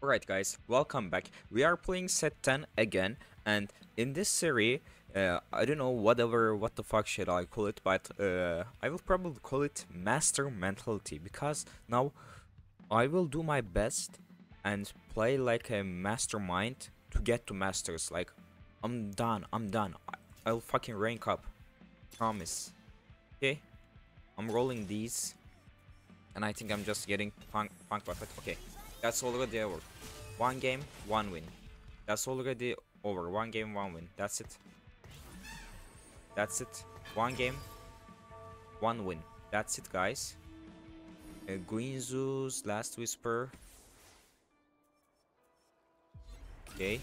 Alright guys, welcome back. We are playing set 10 again and in this series, uh, I don't know whatever, what the fuck should I call it, but uh, I will probably call it Master Mentality because now I will do my best and play like a mastermind to get to masters. Like, I'm done, I'm done. I'll fucking rank up. Promise. Okay? I'm rolling these and I think I'm just getting punk, punk bucket. Okay. That's already over. One game, one win. That's already over. One game, one win. That's it. That's it. One game, one win. That's it, guys. Uh, Guinsoo's, Last Whisper. Okay.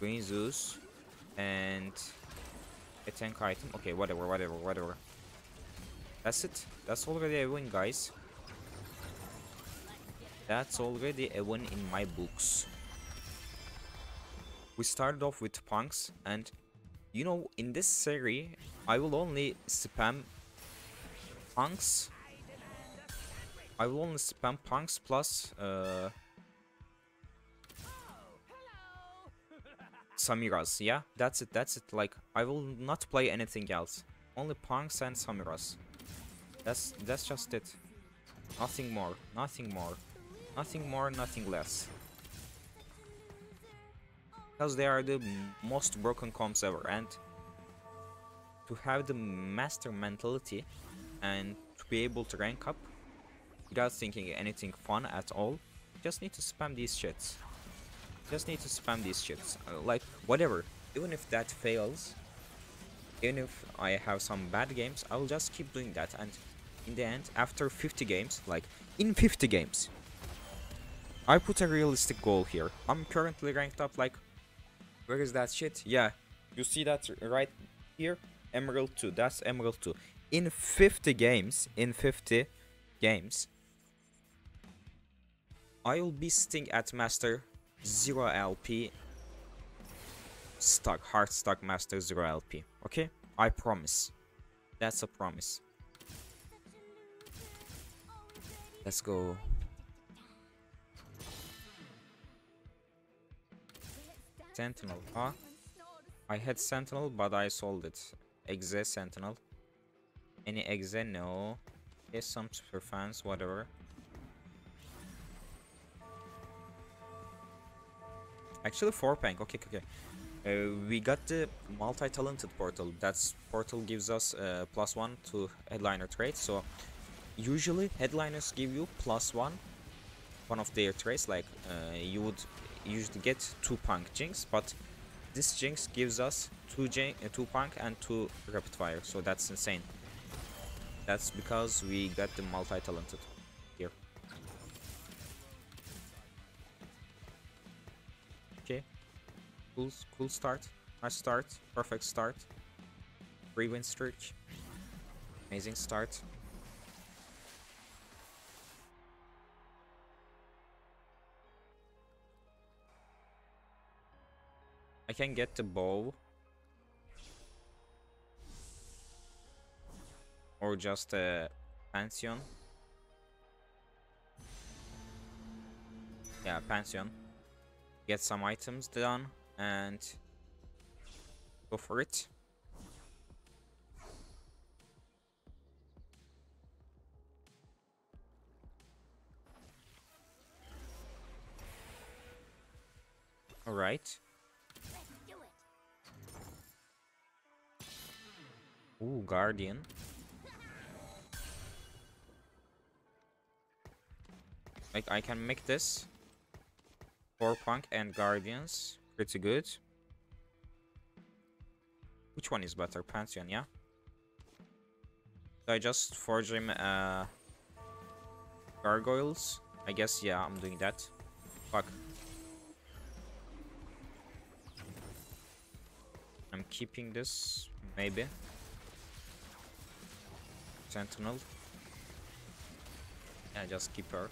Guinsoo's. And a tank item. Okay, whatever, whatever, whatever. That's it. That's already a win, guys. That's already a win in my books. We started off with punks and you know in this series I will only spam punks. I will only spam punks plus uh Samiras, yeah? That's it, that's it. Like I will not play anything else. Only punks and Samiras. That's that's just it. Nothing more, nothing more. Nothing more, nothing less. Because they are the most broken comps ever and to have the master mentality and to be able to rank up without thinking anything fun at all, just need to spam these shits. Just need to spam these shits. Uh, like, whatever. Even if that fails, even if I have some bad games, I will just keep doing that. And in the end, after 50 games, like, in 50 games, I put a realistic goal here. I'm currently ranked up like where is that shit? Yeah. You see that right here? Emerald 2. That's Emerald 2. In 50 games, in 50 games, I will be sitting at Master 0 LP stuck, hard stuck Master 0 LP. Okay? I promise. That's a promise. Let's go. Sentinel, huh? I had Sentinel, but I sold it. Exe Sentinel. Any Exe? No. Yes, some super fans, whatever. Actually, 4 pank. Okay, okay. Uh, we got the multi-talented portal. That's portal gives us uh, plus one to headliner traits. So usually headliners give you plus one one of their traits like uh, you would usually get two punk jinx but this jinx gives us two jin uh, two punk and two rapid fire so that's insane. That's because we got the multi-talented here. Okay. Cool cool start. Nice start. Perfect start. Three win streak. Amazing start can get the bow. Or just uh, a pension. Yeah, pension. Get some items done and go for it. Alright. Ooh, Guardian. Like I can make this for Punk and Guardians. Pretty good. Which one is better? Pantheon, yeah? So I just forge him uh gargoyles. I guess yeah, I'm doing that. Fuck. I'm keeping this, maybe. Sentinel. Yeah, just keep her.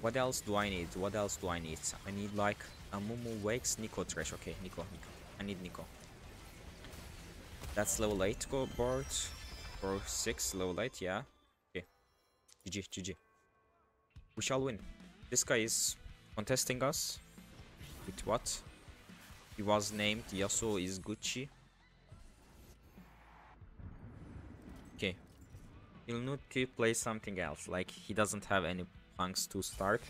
What else do I need? What else do I need? I need like a Mumu Vex, Neeko Thresh. Okay, Neeko, Neeko. I need Neeko. That's level 8 go board. Or 6, level 8, yeah. Okay. GG, GG. We shall win. This guy is contesting us. With what? He was named Yasuo is Gucci. He'll need to play something else. Like, he doesn't have any punks to start.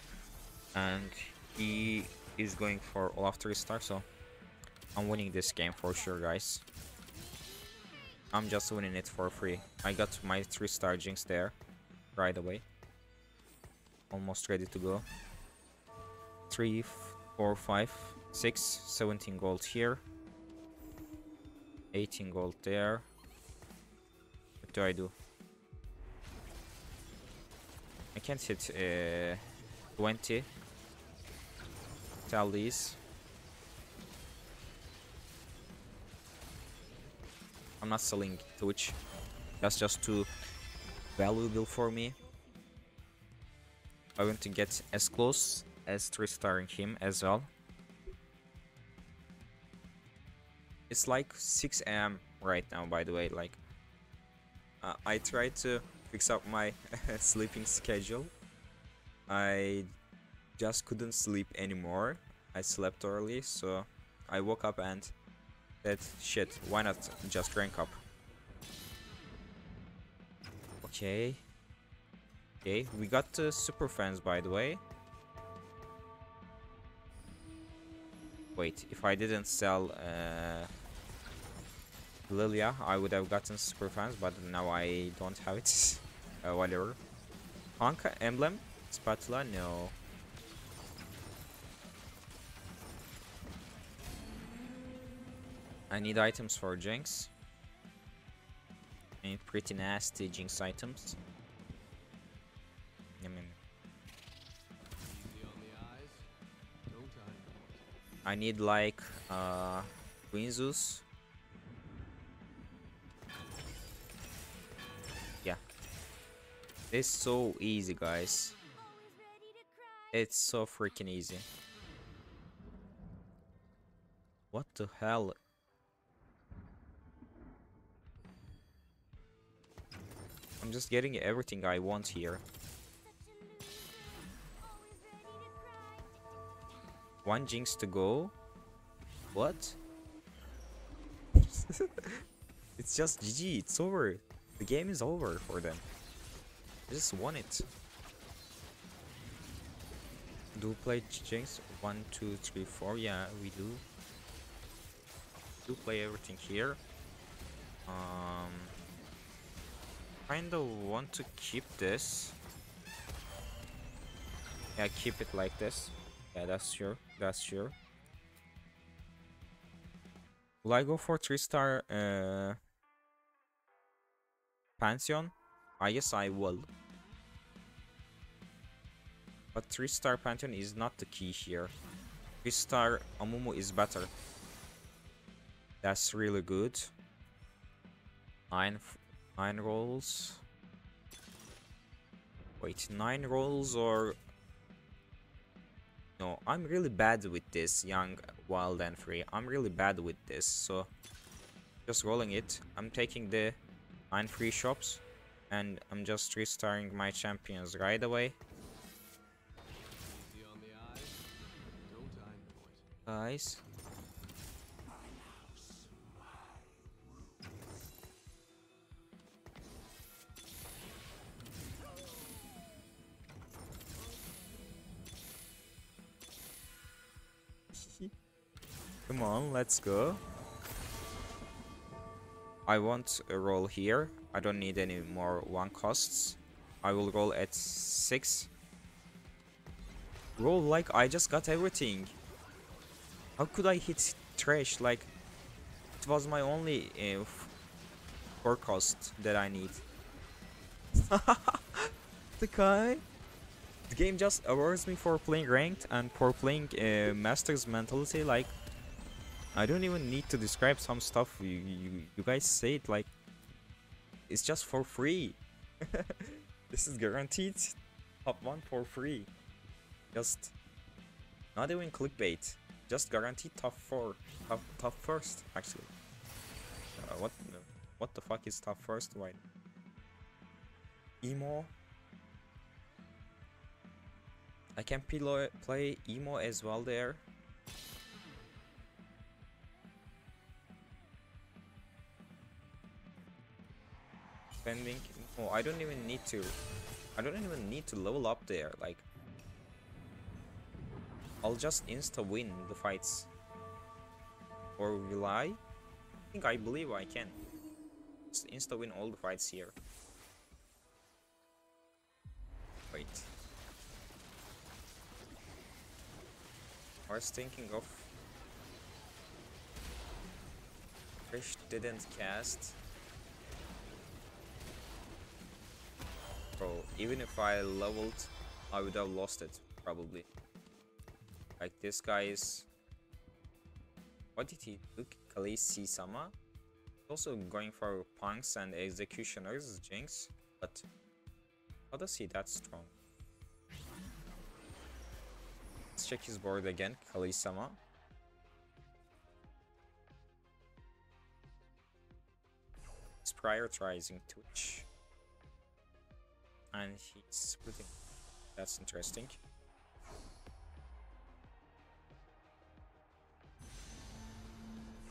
And he is going for Olaf 3 star, so I'm winning this game for sure, guys. I'm just winning it for free. I got my 3 star Jinx there right away. Almost ready to go. 3, 4, 5, 6, 17 gold here. 18 gold there. What do I do? I can't hit uh, 20. Tell these. I'm not selling Twitch. That's just too valuable for me. I want to get as close as 3 starring him as well. It's like 6 am right now by the way like uh, I try to fix up my sleeping schedule. I just couldn't sleep anymore. I slept early so I woke up and that shit, why not just rank up? Okay. Okay, we got the super fans by the way. Wait, if I didn't sell uh, Lilia, I would have gotten super fans, but now I don't have it. uh, whatever. Anka emblem? Spatula? No. I need items for Jinx. I need pretty nasty Jinx items. I mean, I need like uh, Guinsoo's. It's so easy, guys. It's so freaking easy. What the hell I'm just getting everything I want here. One Jinx to go. What? it's just GG, it's over. The game is over for them. Just won it. Do play Jinx? One, two, three, four. Yeah, we do. Do play everything here. Um, kinda want to keep this. Yeah, keep it like this. Yeah, that's sure. That's sure. Will I go for 3 star uh, Pantheon? I guess I will. But 3 star Pantheon is not the key here. 3 star Amumu is better. That's really good. 9 Nine rolls. Wait, nine rolls or... No, I'm really bad with this, young, wild and free. I'm really bad with this, so... Just rolling it. I'm taking the nine free shops. And I'm just restarting my champions right away. Guys. Come on, let's go. I want a roll here. I don't need any more one costs. I will roll at 6. Roll like I just got everything. How could I hit Thresh? Like, it was my only uh, forecast that I need. the guy. The game just awards me for playing ranked and for playing uh, Masters Mentality. Like, I don't even need to describe some stuff. You, you, you guys say it like it's just for free. this is guaranteed top one for free. Just not even clickbait. Just guarantee top four, top top first actually. Uh, what what the fuck is top first? Why? Emo. I can play emo as well there. Spending. Oh, I don't even need to. I don't even need to level up there. Like, I'll just insta win the fights. Or will I? I think I believe I can. Just insta win all the fights here. Wait. I was thinking of Fish didn't cast. Bro, even if I leveled, I would have lost it, probably. Like this guy is... What did he do? Khaleesi Sama? Also going for punks and executioners, Jinx, but how does he that strong? Let's check his board again, Kalisama. He's prioritizing Twitch. And he's splitting. That's interesting.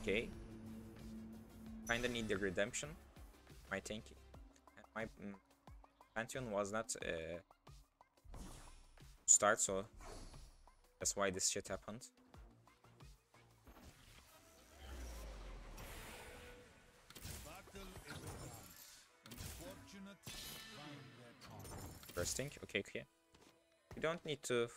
Okay. Kinda need the redemption, I think. My mm, Pantheon was not uh, start, so that's why this shit happened. Interesting. Okay, okay. We don't need to.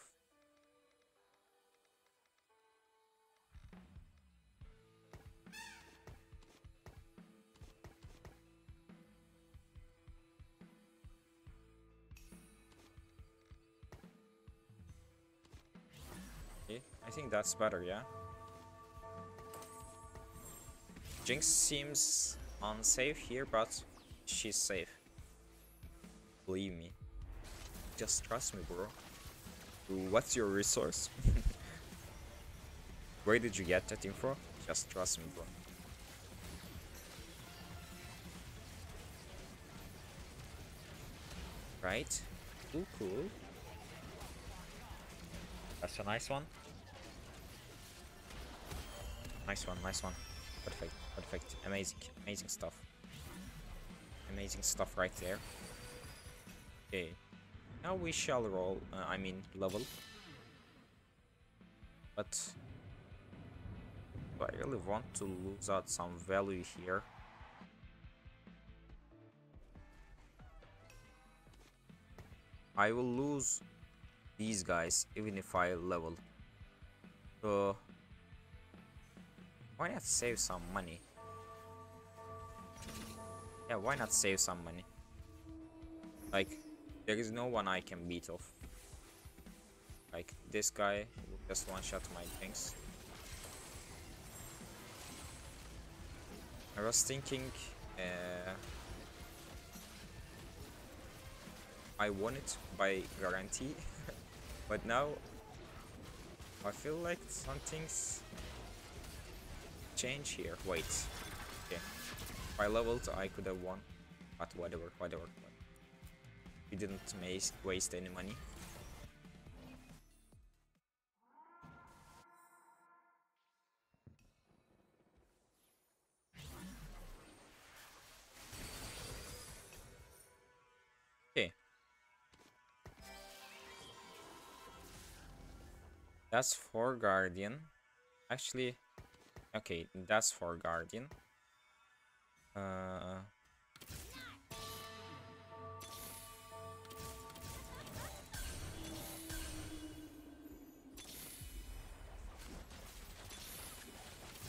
I think that's better, yeah. Jinx seems unsafe here, but she's safe. Believe me. Just trust me, bro. What's your resource? Where did you get that info? Just trust me, bro. Right? Cool, cool. That's a nice one. Nice one, nice one. Perfect, perfect. Amazing, amazing stuff. Amazing stuff right there. Okay. Now we shall roll, uh, I mean level. But I really want to lose out some value here. I will lose these guys even if I level. So why not save some money? Yeah, why not save some money? Like there is no one I can beat off. Like this guy will just one shot my things. I was thinking uh, I won it by guarantee, but now I feel like some things change here. Wait, okay, if I leveled I could have won, but whatever, whatever. We didn't waste any money. Okay. That's for Guardian. Actually, okay, that's for Guardian. Uh,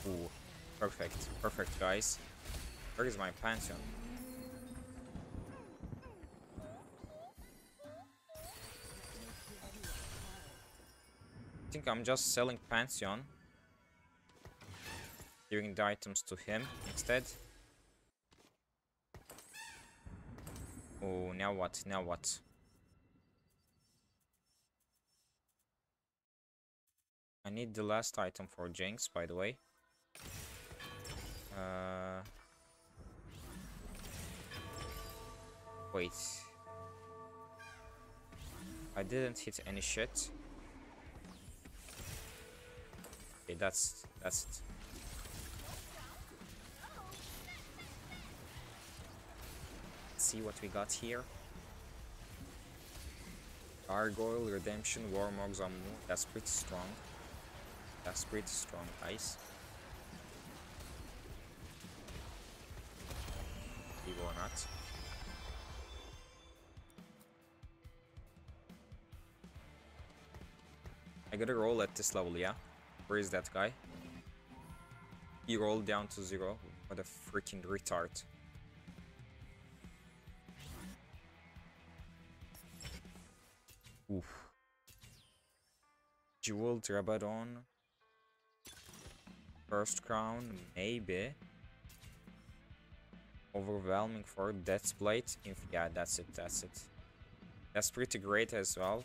Ooh, perfect, perfect, guys. Where is my Pantheon? I think I'm just selling Pantheon. Giving the items to him instead. Oh, now what? Now what? I need the last item for Jinx, by the way. Uh, wait. I didn't hit any shit. Okay, that's that's it. See what we got here. Gargoyle, Redemption, Warmog, Zammu. That's pretty strong. That's pretty strong, guys. Believe or not. I gotta roll at this level, yeah? Where is that guy? He rolled down to zero. What a freaking retard. Jewel, Drabadon. Cursed Crown, maybe. Overwhelming for Death's Blade. Inf yeah, that's it, that's it. That's pretty great as well.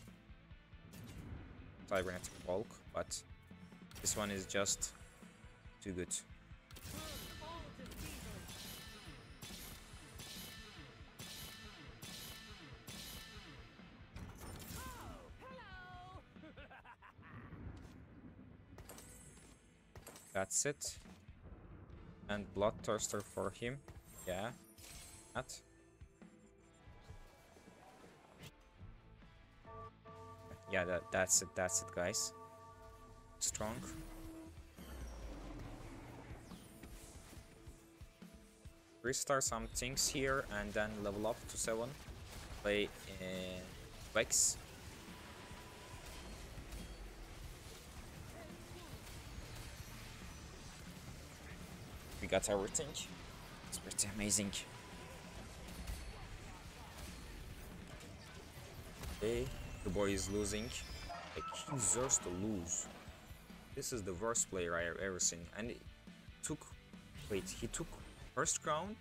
Cybernetic Bulk, but this one is just too good. That's it. And Bloodthirster for him. Yeah. That. Yeah, that, that's it, that's it, guys. Strong. Restart some things here and then level up to 7. Play in Vex. Got everything. It's pretty amazing. Okay, the boy is losing. Like, he deserves to lose. This is the worst player I have ever seen. And it took... Wait, he took first ground?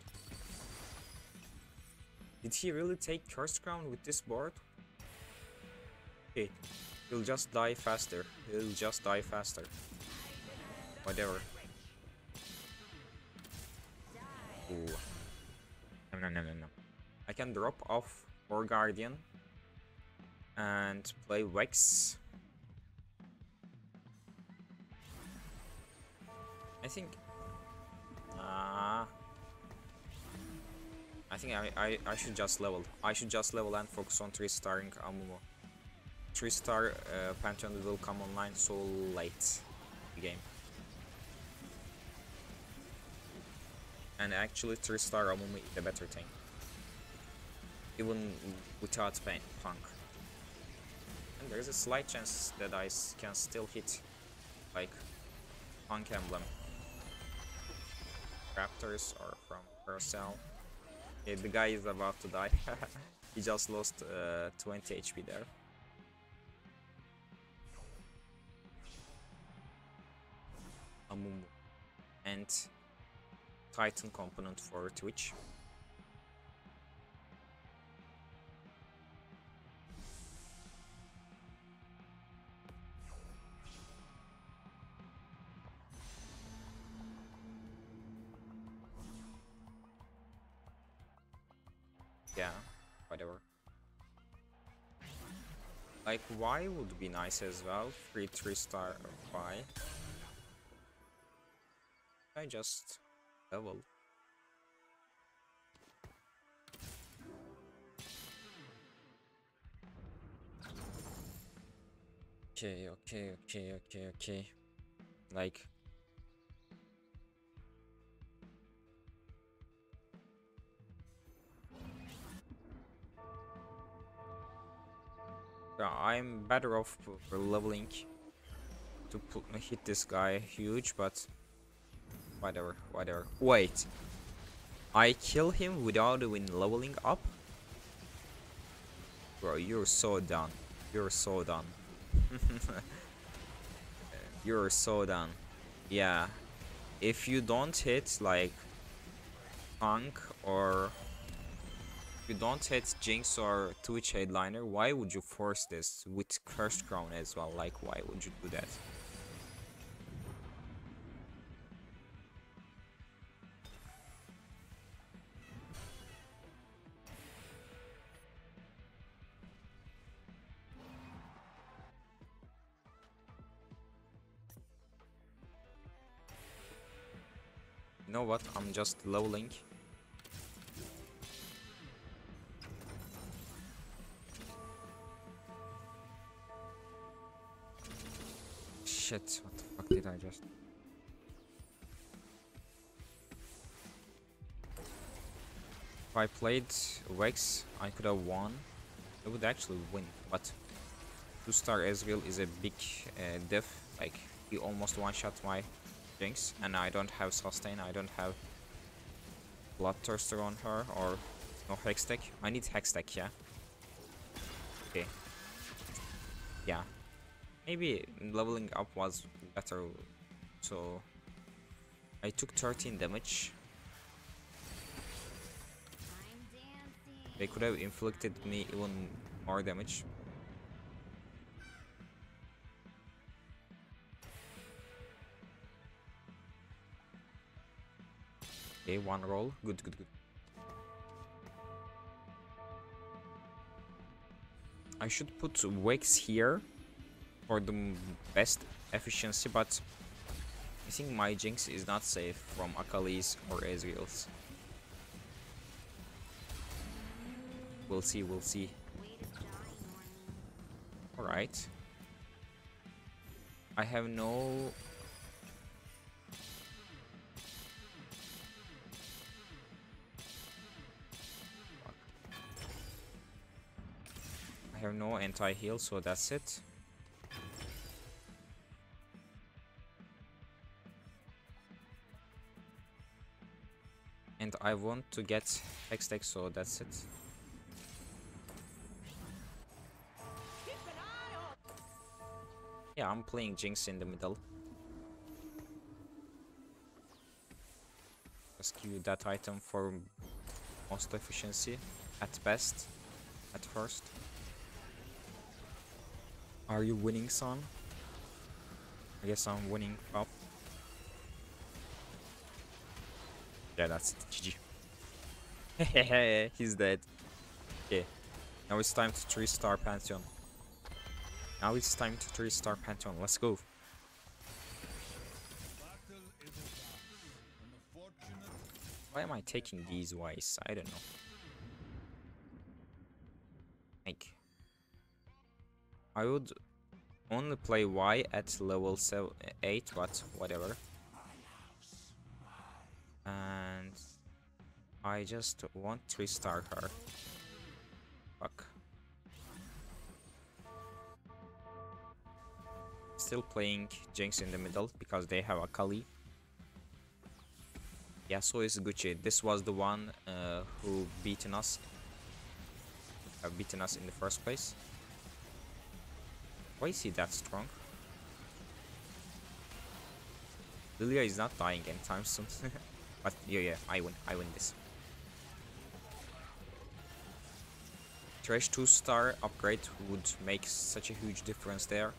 Did he really take first ground with this board? Okay, he'll just die faster. He'll just die faster. Whatever. No, no, no, no. I can drop off for Guardian and play Vex. I think. Uh, I think I, I, I should just level. I should just level and focus on 3 starring Amumu. 3 star uh, Pantheon will come online so late game. And actually 3 star Amumu is a better thing. Even without Punk. And there's a slight chance that I can still hit like Punk Emblem. Raptors are from Percel. Okay, the guy is about to die. he just lost uh, 20 HP there. Amumu. And Titan component for Twitch. Yeah, whatever. Like, Y would be nice as well. Free 3 star Y. I just Oh, level. Okay, okay, okay, okay, okay. Like, Yeah, I'm better off leveling to hit this guy huge, but whatever, whatever. Wait, I kill him without even leveling up? Bro, you're so done. You're so done. you're so done. Yeah. If you don't hit like Punk or you don't hit Jinx or Twitch headliner, why would you force this with Cursed Crown as well? Like, why would you do that? Know what? I'm just leveling. Shit, what the fuck did I just... If I played Vex, I could have won. I would actually win, but 2-star Ezreal is a big uh, diff. Like, he almost one-shot my And I don't have sustain, I don't have Bloodthirster on her, or no Hextech. I need Hextech, yeah. Okay. Yeah. Maybe leveling up was better, so... I took 13 damage. They could have inflicted me even more damage. Okay, one roll. Good, good, good. I should put Vex here for the best efficiency, but I think my Jinx is not safe from Akali's or Ezreal's. We'll see, we'll see. Alright. I have no... have no anti-heal, so that's it. And I want to get Hextech, so that's it. Yeah, I'm playing Jinx in the middle. Rescue that item for most efficiency at best, at first. Are you winning, son? I guess I'm winning up. Yeah, that's it. GG. He's dead. Okay. Now it's time to 3 star Pantheon. Now it's time to 3 star Pantheon. Let's go. Why am I taking these wise? I don't know. I would only play Y at level seven, 8, but whatever. And I just want 3 star her. Fuck. Still playing Jinx in the middle because they have Akali. Yeah, so is Gucci. This was the one uh, who beaten us. Have beaten us in the first place. Why is he that strong? Lilia is not dying anytime soon. but yeah, yeah, I win. I win this. Thresh 2 star upgrade would make such a huge difference there.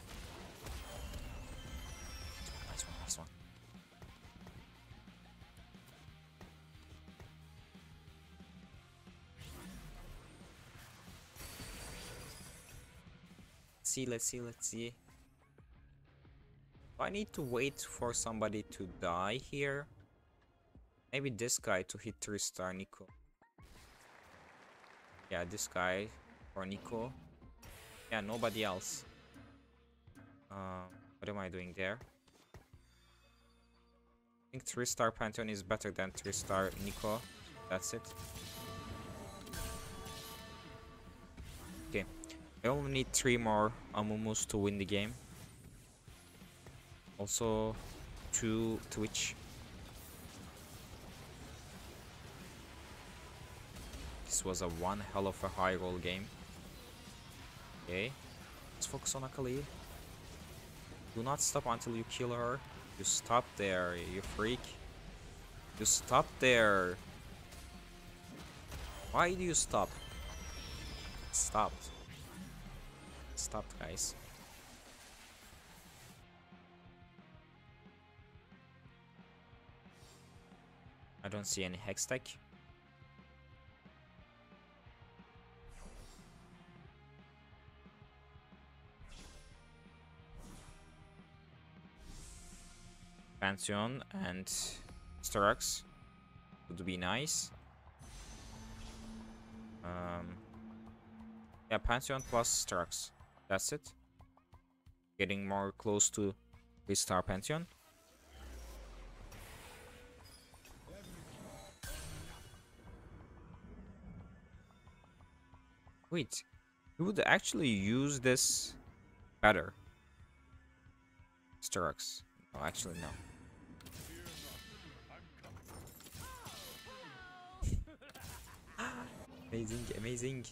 See, let's see, let's see. I need to wait for somebody to die here. Maybe this guy to hit 3 star Neeko. Yeah, this guy or Neeko. Yeah, nobody else. Uh, what am I doing there? I think 3 star Pantheon is better than 3 star Neeko. That's it. I only need 3 more Amumus to win the game. Also, 2 Twitch. This was a one hell of a high roll game. Okay, let's focus on Akali. Do not stop until you kill her. You stop there, you freak. You stop there. Why do you stop? Stopped. Stopped, guys. I don't see any Hextech. Pantheon and Sterak's would be nice. Um, yeah, Pantheon plus Sterak's. That's it. Getting more close to the Star Pantheon. Wait, you would actually use this better. Sterak's. Oh, actually, no. amazing, amazing.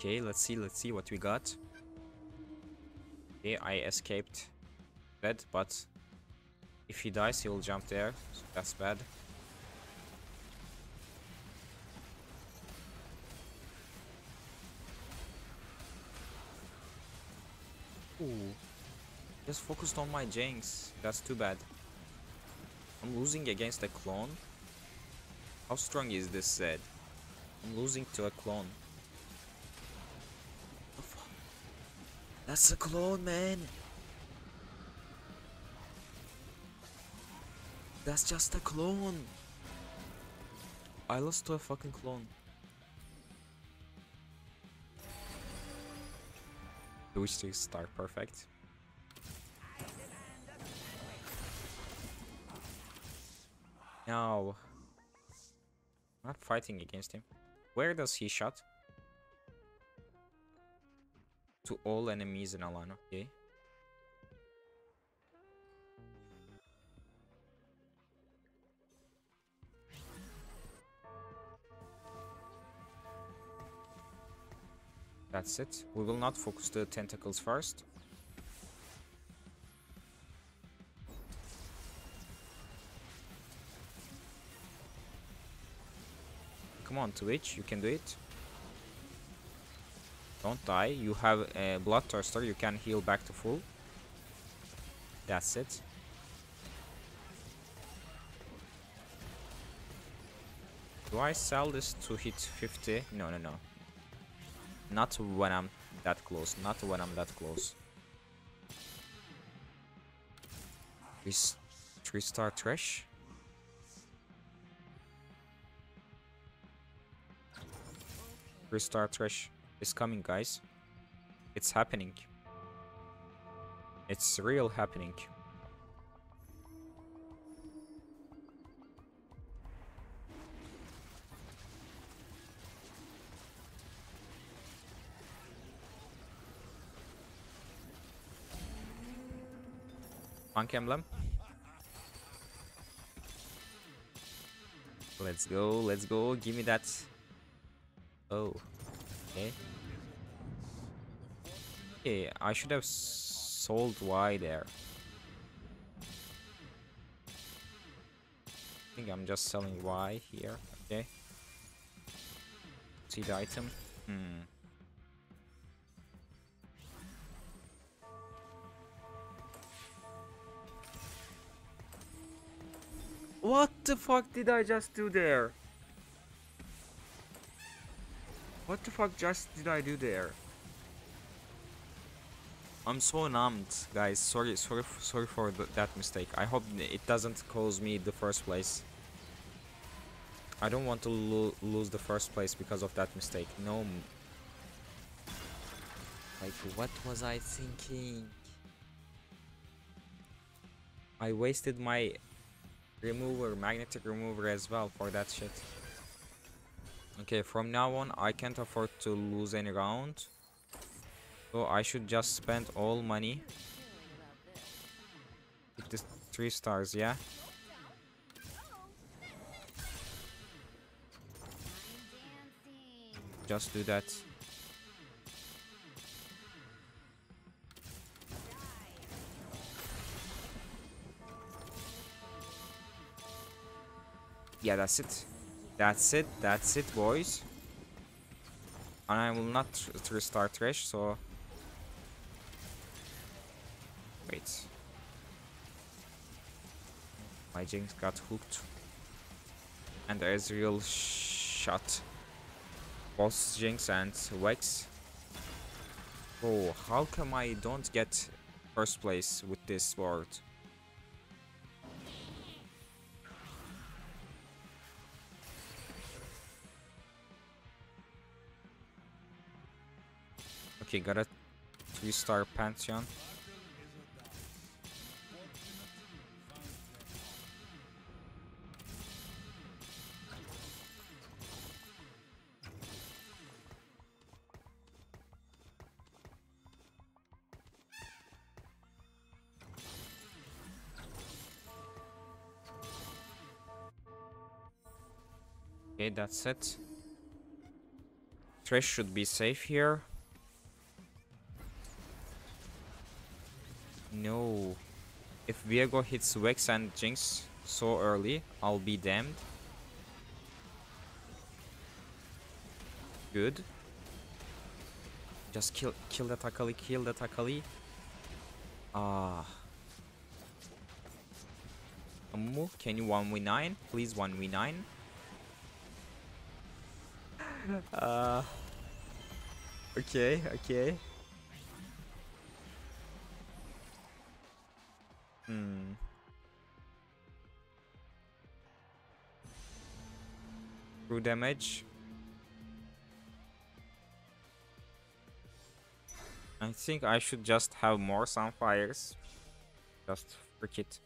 Okay, let's see, let's see what we got. Okay, I escaped dead, but if he dies, he will jump there. So that's bad. Ooh. Just focused on my Jinx. That's too bad. I'm losing against a clone. How strong is this Zed? I'm losing to a clone. That's a clone, man. That's just a clone. I lost to a fucking clone. Which to start perfect. No. Not fighting against him. Where does he shot? To all enemies in Alana. Okay. That's it. We will not focus the tentacles first. Come on, Twitch, you can do it. Don't die. You have a Bloodthirster, you can heal back to full. That's it. Do I sell this to hit 50? No, no, no. Not when I'm that close. Not when I'm that close. Is three star Thresh? Three star Thresh is coming, guys. It's happening. It's real happening. Punk Emblem. Let's go, let's go, give me that. Oh, okay. Okay, I should have sold Y there. I think I'm just selling Y here, okay. See the item? Hmm. What the fuck did I just do there? What the fuck just did I do there? I'm so numbed, guys. Sorry, sorry, sorry for th that mistake. I hope it doesn't cause me the first place. I don't want to lo lose the first place because of that mistake. No. Like, what was I thinking? I wasted my remover, magnetic remover as well for that shit. Okay, from now on I can't afford to lose any round. So I should just spend all money. With this three stars, yeah? Just do that. Yeah, that's it. That's it. That's it, boys. And I will not restart Thresh, so... Wait. My Jinx got hooked. And Ezreal shot both Jinx and Wex. Oh, how come I don't get first place with this board? Okay, got a three-star Pantheon. Okay, that's it. Thresh should be safe here. Viego hits Vex and Jinx so early, I'll be damned. Good. Just kill kill the Akali, kill the Akali. Ah. Amumu, can you 1v9? Please 1v9. uh, okay, okay. Damage. I think I should just have more sunfires. Just freak it.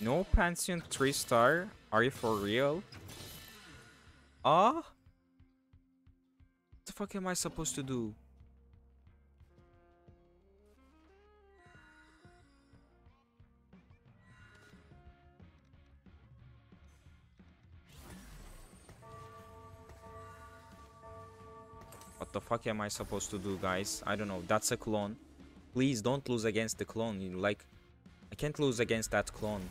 No Pantheon 3 star? Are you for real? Ah? What the fuck am I supposed to do? What the fuck am I supposed to do, guys? I don't know. That's a clone. Please don't lose against the clone. Like, I can't lose against that clone.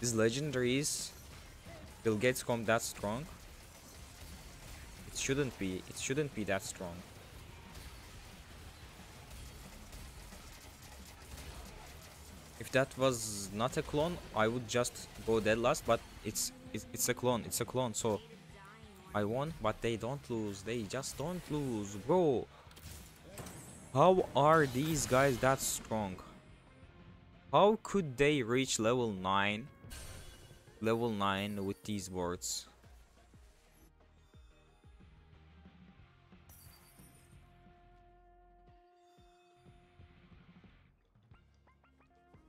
These legendaries, will get come that strong. It shouldn't be. It shouldn't be that strong. If that was not a clone, I would just go dead last. But it's it's, it's a clone. It's a clone. So I won, but they don't lose. They just don't lose, bro. How are these guys that strong? How could they reach level 9? Level 9 with these boards.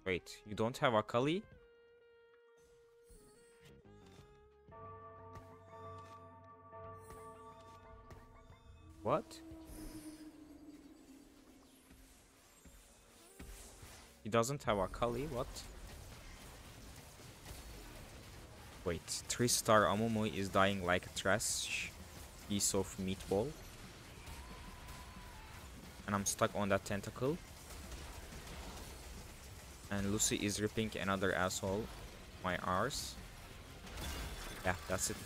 Wait, you don't have Akali? What? He doesn't have Akali, what? Wait, 3 star Amumu is dying like a trash piece of meatball. And I'm stuck on that tentacle. And Lucy is ripping another asshole. My arse. Yeah, that's it.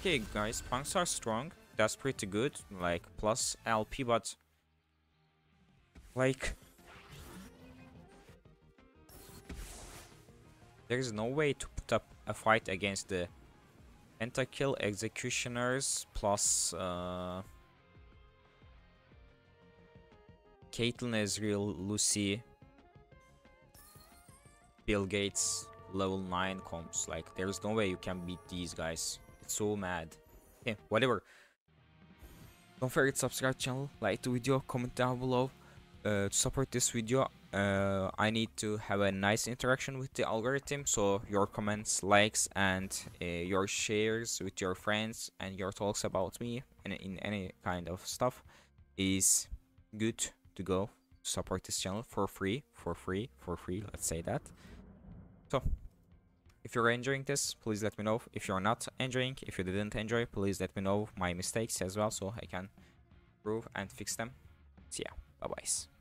Okay, guys, punks are strong that's pretty good, like plus LP, but like there is no way to put up a fight against the Pentakill Executioners plus uh, Caitlyn Ezreal, Lucy, Bill Gates, level 9 comps. Like, there's no way you can beat these guys. It's so mad. Okay, whatever. Don't forget to subscribe channel, like the video, comment down below. Uh, to support this video, uh, I need to have a nice interaction with the algorithm. So your comments, likes, and uh, your shares with your friends and your talks about me and in any kind of stuff is good to go. Support this channel for free, for free, for free. Let's say that. So if you're enjoying this, please let me know. If you're not enjoying, if you didn't enjoy, please let me know my mistakes as well so I can improve and fix them. See ya. Bye-bye.